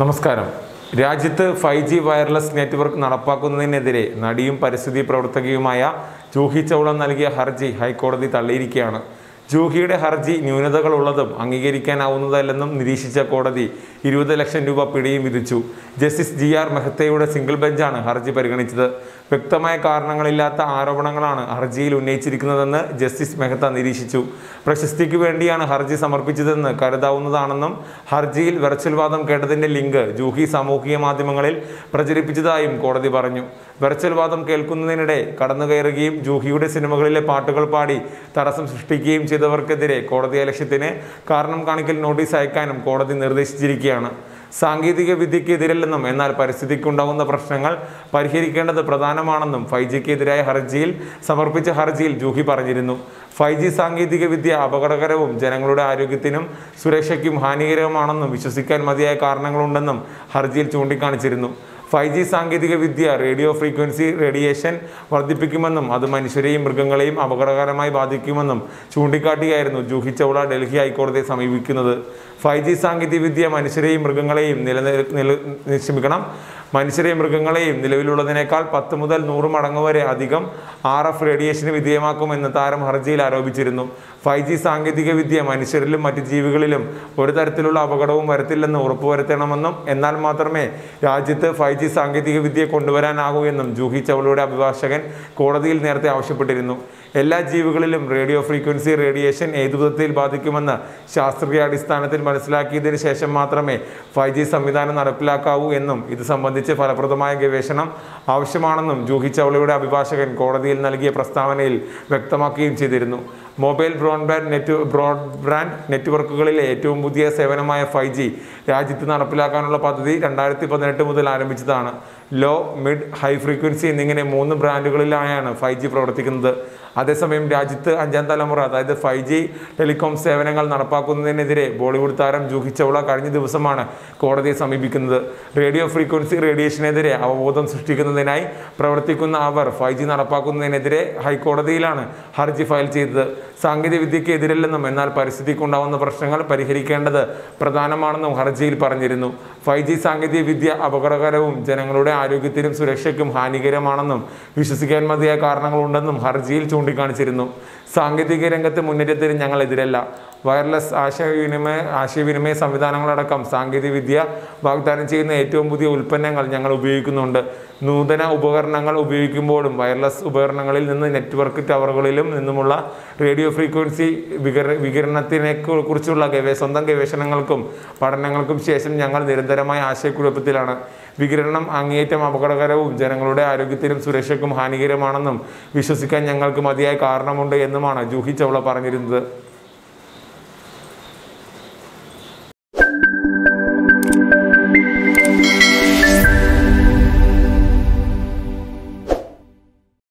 നമസ്കാരം. രാജ്യത്ത് five G wireless network നടപ്പാക്കുന്നതിനെതിരെ നടിയും പരിസ്ഥിതി പ്രവർത്തകയുമായ ജൂഹി ചൗള നൽകിയ ഹർജി ഹൈക്കോടതി തള്ളിയിരിക്കുകയാണ്. ജൂഹിയുടെ ഹർജി ന്യൂനതകളുള്ളതും അംഗീകരിക്കാനാവുന്നതല്ലെന്നും നിരീക്ഷിച്ച കോടതി ഇരുപത് ലക്ഷം രൂപ പിടിയും വിധിച്ചു. ജസ്റ്റിസ് ജി ആർ മെഹ്തയുടെ സിംഗിൾ ബെഞ്ചാണ് ഹർജി പരിഗണിച്ചത്. വ്യക്തമായ കാരണങ്ങളില്ലാത്ത ആരോപണങ്ങളാണ് ഹർജിയിൽ ഉന്നയിച്ചിരിക്കുന്നതെന്ന് ജസ്റ്റിസ് മെഹ്ത നിരീക്ഷിച്ചു. പ്രശസ്തിക്ക് വേണ്ടിയാണ് ഹർജി സമർപ്പിച്ചതെന്ന് കരുതാവുന്നതാണെന്നും ഹർജിയിൽ വെർച്വൽ വാദം കേട്ടതിന്റെ ലിങ്ക് ജൂഹി സാമൂഹിക മാധ്യമങ്ങളിൽ പ്രചരിപ്പിച്ചതായും കോടതി പറഞ്ഞു. വെർച്വൽ വാദം കേൾക്കുന്നതിനിടെ കടന്നുകയറുകയും ജൂഹിയുടെ സിനിമകളിലെ പാട്ടുകൾ പാടി തടസ്സം സൃഷ്ടിക്കുകയും ചെയ്തവർക്കെതിരെ കോടതി അലക്ഷ്യത്തിന് കാരണം കാണിക്കൽ നോട്ടീസ് അയക്കാനും കോടതി നിർദ്ദേശിച്ചിരിക്കുകയാണ്. സാങ്കേതിക വിദ്യയ്ക്ക് എതിരല്ലെന്നും എന്നാൽ പരിസ്ഥിതിക്കുണ്ടാകുന്ന പ്രശ്നങ്ങൾ പരിഹരിക്കേണ്ടത് പ്രധാനമാണെന്നും ഫൈവ് ജിക്കെതിരായ ഹർജിയിൽ സമർപ്പിച്ച ഹർജിയിൽ ജൂഹി പറഞ്ഞിരുന്നു. ഫൈവ് ജി സാങ്കേതിക വിദ്യ അപകടകരവും ജനങ്ങളുടെ ആരോഗ്യത്തിനും സുരക്ഷയ്ക്കും ഹാനികരവുമാണെന്നും വിശ്വസിക്കാൻ മതിയായ കാരണങ്ങളുണ്ടെന്നും ഹർജിയിൽ ചൂണ്ടിക്കാണിച്ചിരുന്നു. ഫൈവ് ജി സാങ്കേതിക വിദ്യ റേഡിയോ ഫ്രീക്വൻസി റേഡിയേഷൻ വർദ്ധിപ്പിക്കുമെന്നും അത് മനുഷ്യരെയും മൃഗങ്ങളെയും അപകടകരമായി ബാധിക്കുമെന്നും ചൂണ്ടിക്കാട്ടിയായിരുന്നു ജൂഹി ചൗള ഡൽഹി ഹൈക്കോടതിയെ സമീപിക്കുന്നത്. ഫൈവ് ജി സാങ്കേതിക വിദ്യ മനുഷ്യരെയും മൃഗങ്ങളെയും നില ക്ഷമിക്കണം മനുഷ്യരെയും മൃഗങ്ങളെയും നിലവിലുള്ളതിനേക്കാൾ പത്ത് മുതൽ നൂറ് മടങ്ങ് വരെ അധികം ആർ എഫ് റേഡിയേഷന് വിധേയമാക്കുമെന്ന് താരം ഹർജിയിൽ ആരോപിച്ചിരുന്നു. ഫൈവ് ജി സാങ്കേതിക വിദ്യ മനുഷ്യരിലും മറ്റ് ജീവികളിലും ഒരു തരത്തിലുള്ള അപകടവും വരത്തില്ലെന്ന് ഉറപ്പുവരുത്തണമെന്നും എന്നാൽ മാത്രമേ രാജ്യത്ത് ഫൈവ് ജി സാങ്കേതിക വിദ്യ കൊണ്ടുവരാനാകൂ എന്നും ജൂഹി ചൗളയുടെ അഭിഭാഷകൻ കോടതിയിൽ നേരത്തെ ആവശ്യപ്പെട്ടിരുന്നു. എല്ലാ ജീവികളിലും റേഡിയോ ഫ്രീക്വൻസി റേഡിയേഷൻ ഏതു വിധത്തിൽ ബാധിക്കുമെന്ന് ശാസ്ത്രീയ അടിസ്ഥാനത്തിൽ മനസ്സിലാക്കിയതിന് ശേഷം മാത്രമേ ഫൈവ് ജി സംവിധാനം നടപ്പിലാക്കാവൂ എന്നും ഇത് സംബന്ധിച്ച് ഫലപ്രദമായ ഗവേഷണം ആവശ്യമാണെന്നും ജൂഹി ചൗളയുടെ അഭിഭാഷകൻ കോടതിയിൽ നൽകിയ പ്രസ്താവനയിൽ വ്യക്തമാക്കുകയും ചെയ്തിരുന്നു. മൊബൈൽ ബ്രോഡ്ബാൻഡ് നെറ്റ് ബ്രോഡ്ബാൻഡ് നെറ്റ്വർക്കുകളിലെ ഏറ്റവും പുതിയ സേവനമായ ഫൈവ് ജി രാജ്യത്ത് നടപ്പിലാക്കാനുള്ള പദ്ധതി രണ്ടായിരത്തി പതിനെട്ട് മുതൽ ആരംഭിച്ചതാണ്. ലോ മിഡ് ഹൈ ഫ്രീക്വൻസി എന്നിങ്ങനെ മൂന്ന് ബ്രാൻഡുകളിലായാണ് ഫൈവ് ജി പ്രവർത്തിക്കുന്നത്. അതേസമയം രാജ്യത്ത് അഞ്ചാം തലമുറ അതായത് ഫൈവ് ജി ടെലികോം സേവനങ്ങൾ നടപ്പാക്കുന്നതിനെതിരെ ബോളിവുഡ് താരം ജൂഹി ചൗള കഴിഞ്ഞ ദിവസമാണ് കോടതിയെ സമീപിക്കുന്നത്. റേഡിയോ ഫ്രീക്വൻസി റേഡിയേഷനെതിരെ അവബോധം സൃഷ്ടിക്കുന്നതിനായി പ്രവർത്തിക്കുന്ന അവർ ഫൈവ് ജി നടപ്പാക്കുന്നതിനെതിരെ ഹൈക്കോടതിയിലാണ് ഹർജി ഫയൽ ചെയ്തത്. സാങ്കേതികവിദ്യയ്ക്ക് എതിരല്ലെന്നും എന്നാൽ പരിസ്ഥിതിക്കുണ്ടാവുന്ന പ്രശ്നങ്ങൾ പരിഹരിക്കേണ്ടത് പ്രധാനമാണെന്നും ഹർജിയിൽ പറഞ്ഞിരുന്നു. ഫൈവ് ജി സാങ്കേതികവിദ്യ അപകടകരവും ജനങ്ങളുടെ ആരോഗ്യത്തിനും സുരക്ഷയ്ക്കും ഹാനികരമാണെന്നും വിശ്വസിക്കാൻ മതിയായ കാരണങ്ങളുണ്ടെന്നും ഹർജിയിൽ ചൂണ്ടിക്കാണിച്ചിരുന്നു. സാങ്കേതിക രംഗത്ത് മുന്നേറ്റത്തിന് ഞങ്ങൾ എതിരല്ല. വയർലെസ് ആശയവിനിമയ ആശയവിനിമയ സംവിധാനങ്ങളടക്കം സാങ്കേതിക വിദ്യ വാഗ്ദാനം ചെയ്യുന്ന ഏറ്റവും പുതിയ ഉൽപ്പന്നങ്ങൾ ഞങ്ങൾ ഉപയോഗിക്കുന്നുണ്ട്. നൂതന ഉപകരണങ്ങൾ ഉപയോഗിക്കുമ്പോഴും വയർലെസ് ഉപകരണങ്ങളിൽ നിന്ന് നെറ്റ്വർക്ക് ടവറുകളിലും നിന്നുമുള്ള റേഡിയോ ഫ്രീക്വൻസി വികര വികിരണത്തിനെ കുറിച്ചുള്ള സ്വന്തം ഗവേഷണങ്ങൾക്കും പഠനങ്ങൾക്കും ശേഷം ഞങ്ങൾ നിരന്തരമായ ആശയക്കുഴപ്പത്തിലാണ്. വികിരണം അങ്ങേയറ്റം അപകടകരവും ജനങ്ങളുടെ ആരോഗ്യത്തിനും സുരക്ഷയ്ക്കും ഹാനികരമാണെന്നും വിശ്വസിക്കാൻ ഞങ്ങൾക്ക് മതിയായ കാരണമുണ്ട് എന്നുമാണ് ജൂഹി ചൗള പറഞ്ഞിരുന്നത്.